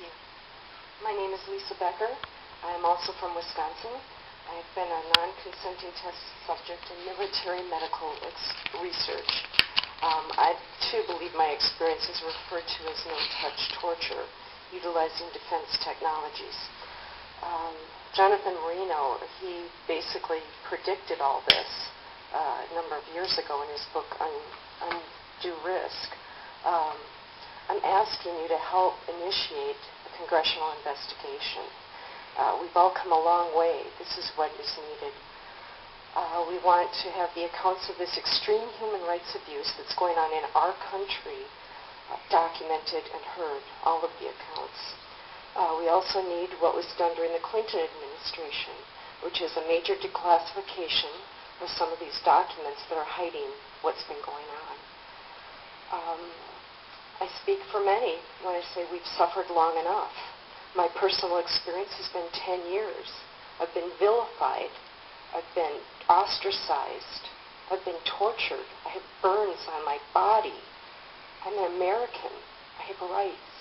you. My name is Lisa Becker. I am also from Wisconsin. I have been a non-consenting test subject in military medical research. Um, I too believe my experience is referred to as no-touch torture, utilizing defense technologies. Um, Jonathan Moreno, he basically predicted all this uh, a number of years ago in his book Un- Undue Risk. Asking you to help initiate a congressional investigation. Uh, we've all come a long way. This is what is needed. Uh, we want to have the accounts of this extreme human rights abuse that's going on in our country uh, documented and heard, all of the accounts. Uh, we also need what was done during the Clinton administration, which is a major declassification of some of these documents that are hiding what's been going on. Speak for many when I say we've suffered long enough. My personal experience has been 10 years. I've been vilified. I've been ostracized. I've been tortured. I have burns on my body. I'm an American. I have rights.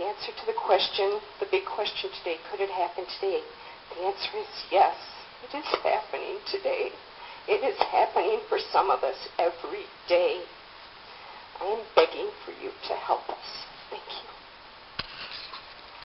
The answer to the question, the big question today, could it happen today? The answer is yes. It is happening today. It is happening for some of us every day. I am begging for you to help us.